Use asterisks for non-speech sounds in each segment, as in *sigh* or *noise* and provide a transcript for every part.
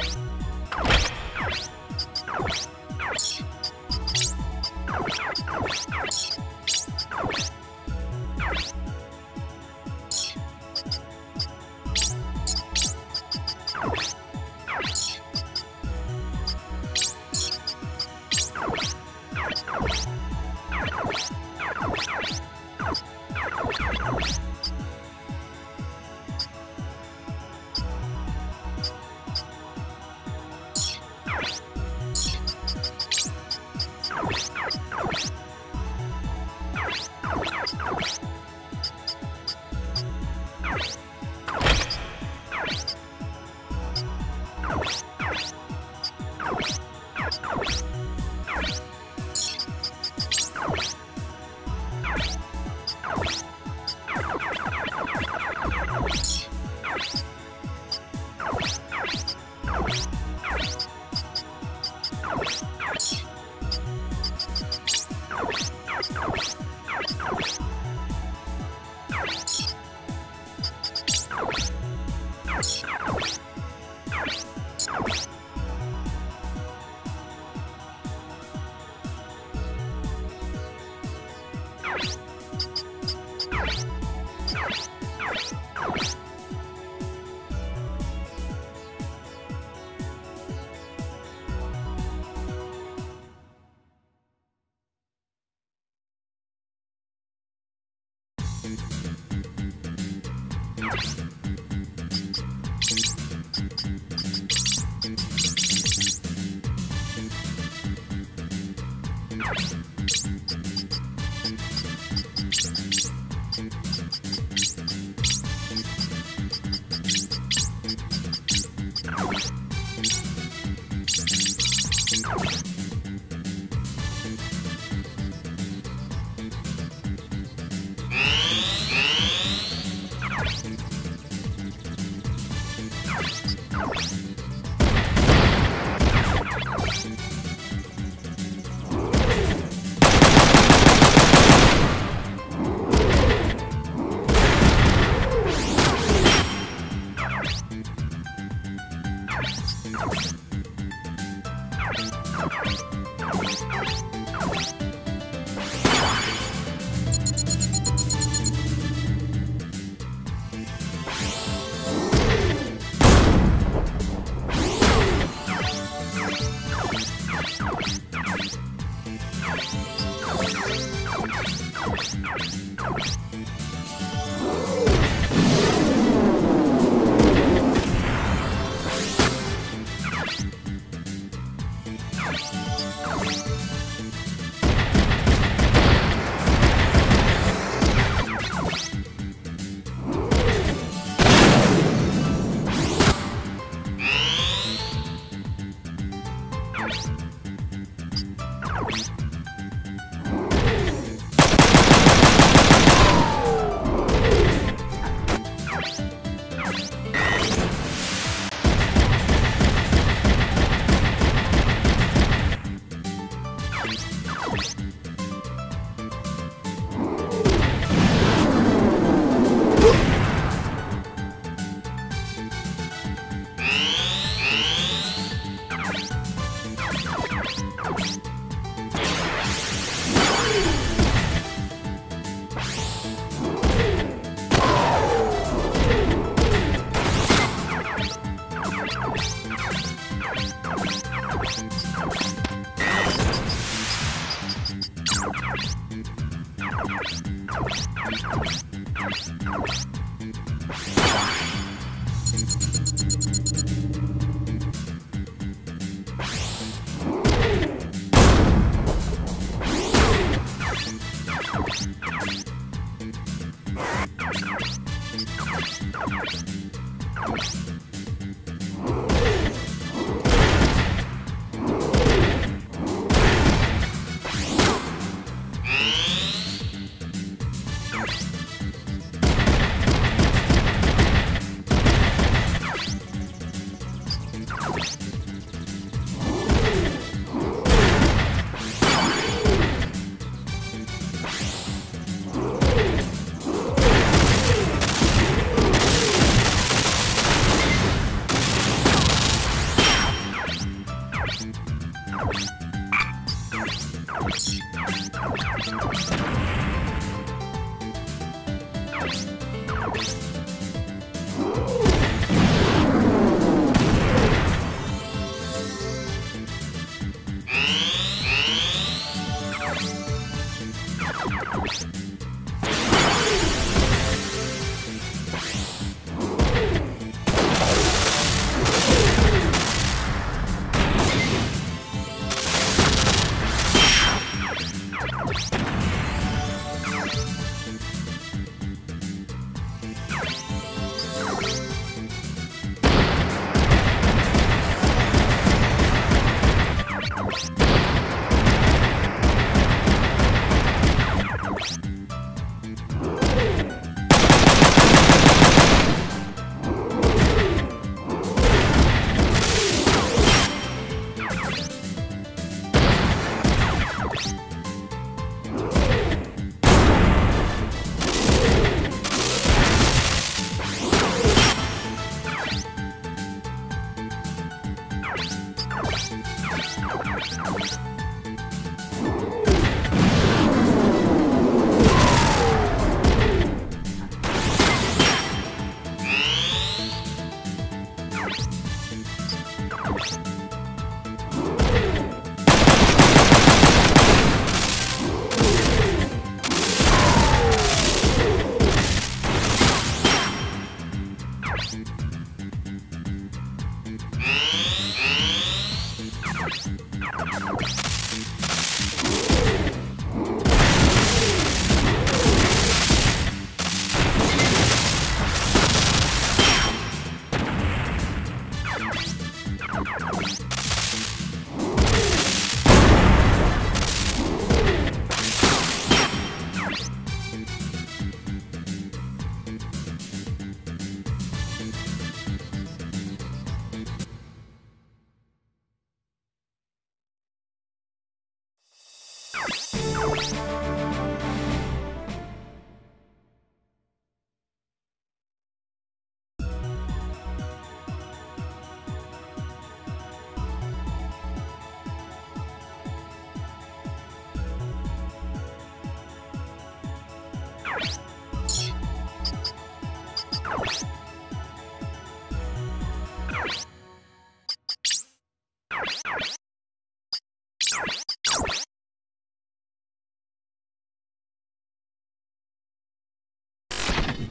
Bye. Bye. *laughs*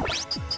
you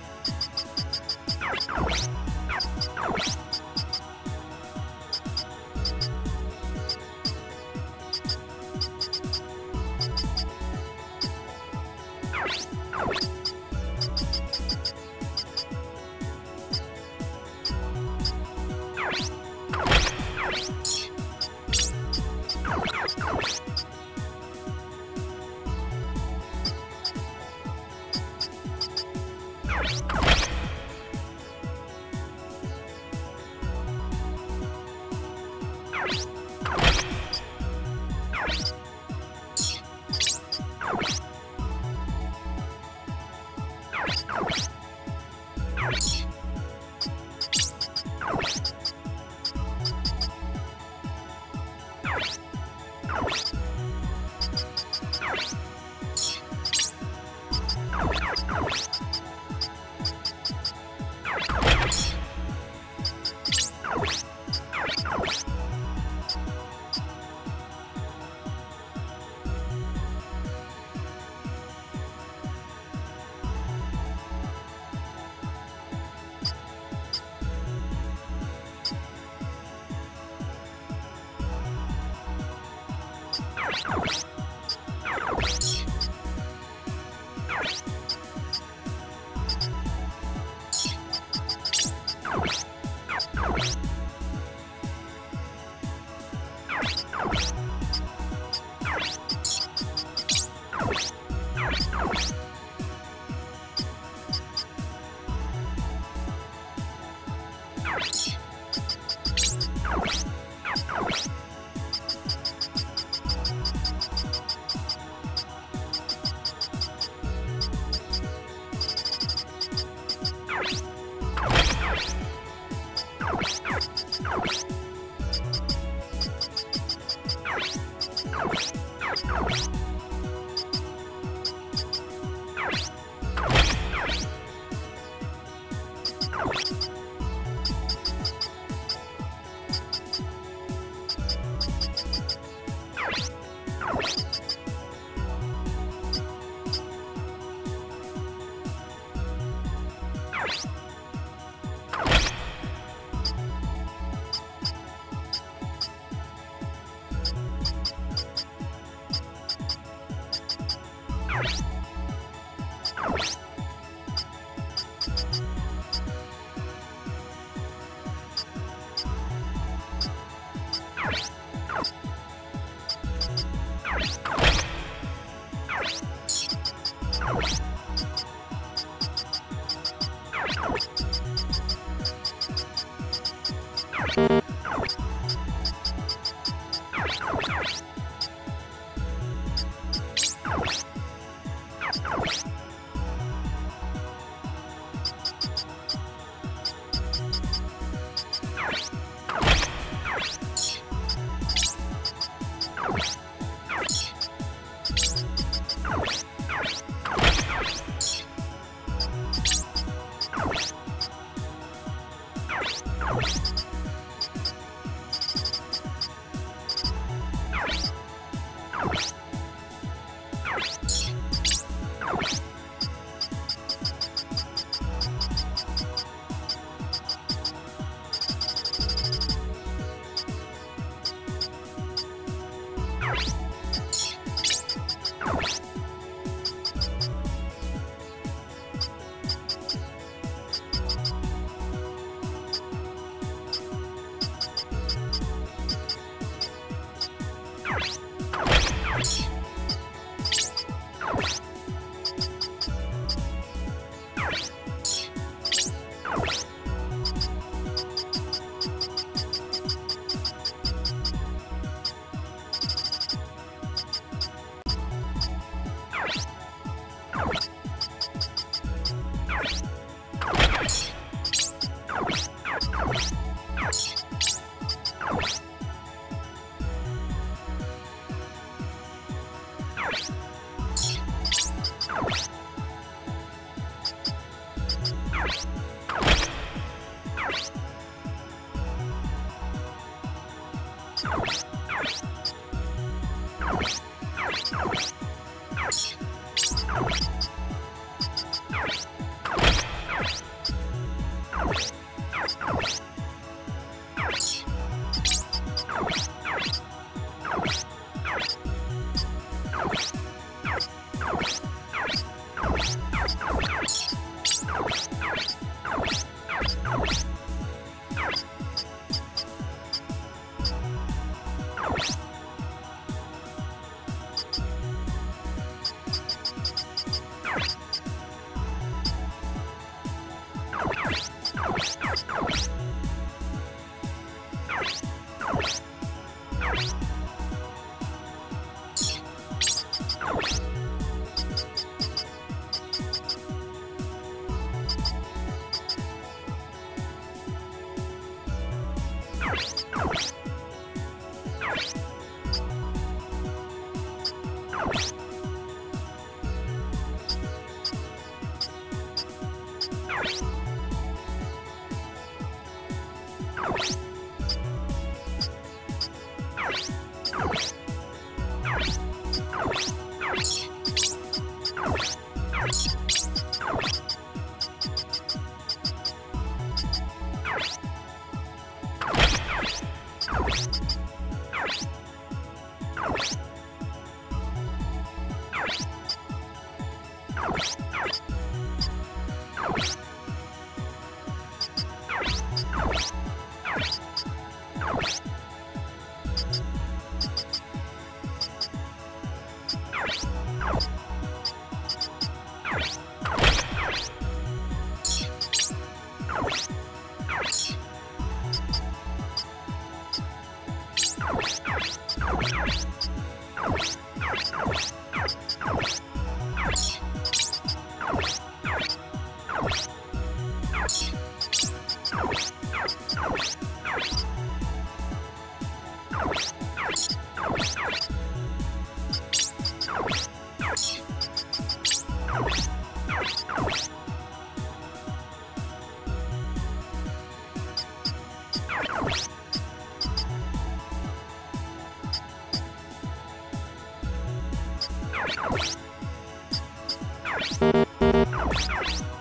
you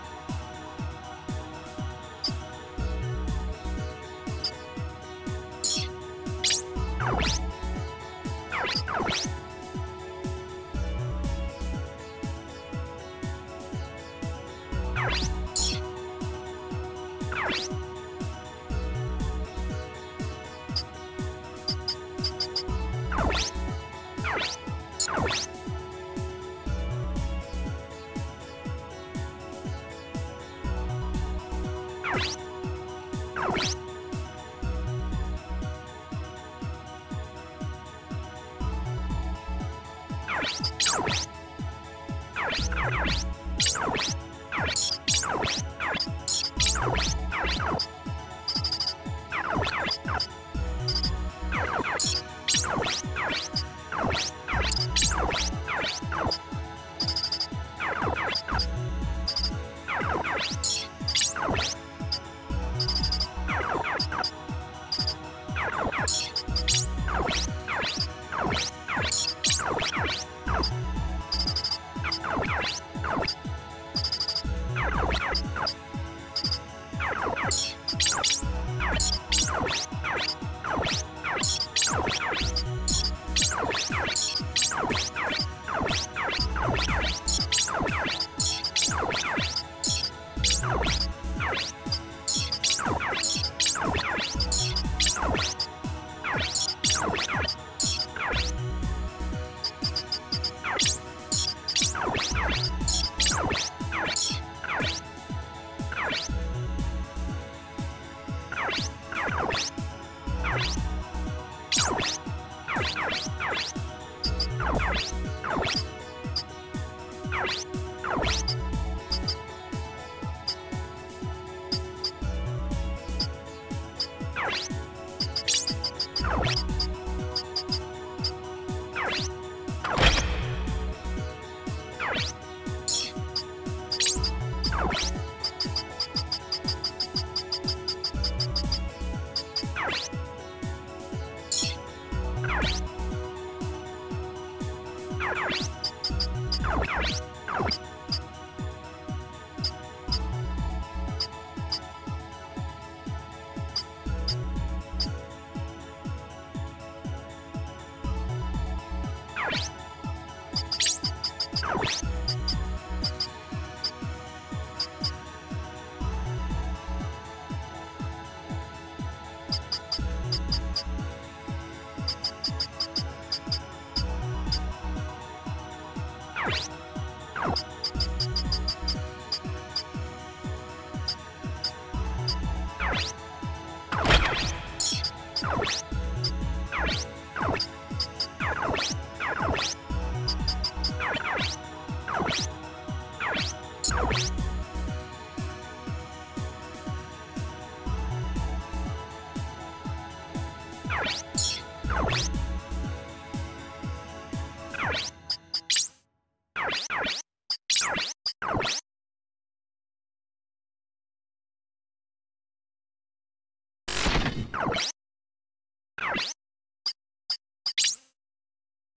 you